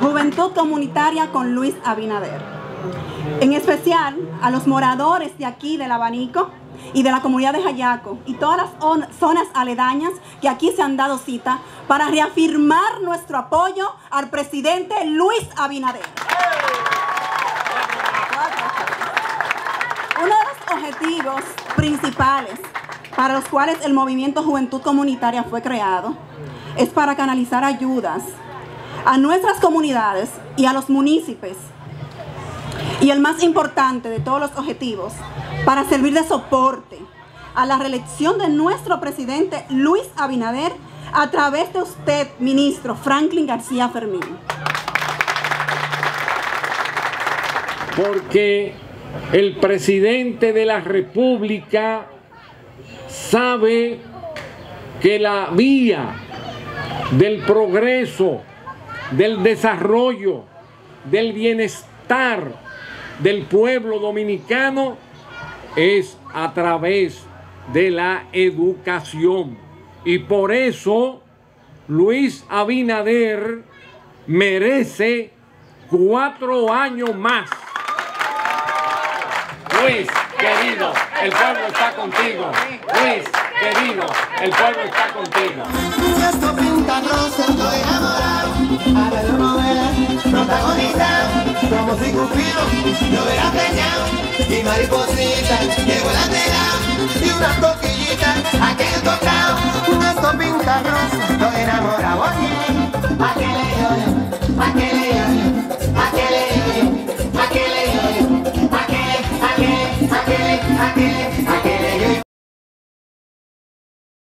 Juventud Comunitaria con Luis Abinader. En especial a los moradores de aquí del Abanico y de la comunidad de Jayaco y todas las on- zonas aledañas que aquí se han dado cita para reafirmar nuestro apoyo al presidente Luis Abinader. Uno de los objetivos principales para los cuales el movimiento Juventud Comunitaria fue creado es para canalizar ayudas a nuestras comunidades y a los municipios. Y el más importante de todos los objetivos, para servir de soporte a la reelección de nuestro presidente Luis Abinader a través de usted, ministro Franklin García Fermín. porque el presidente de la República sabe que la vía del progreso, del desarrollo, del bienestar del pueblo dominicano es a través de la educación. Y por eso Luis Abinader merece cuatro años más. Luis, querido, el pueblo está contigo. Luis, querido, el pueblo está contigo. Esto pinta rosa, estoy enamorado. A ver protagonizada. Como si Cupido lo hubiera preñado. Y maripositas que vuelan de lado. Y unas coquillitas aquí en tocado. Esto pinta rosa, estoy enamorado. Pa' que le llore, pa' le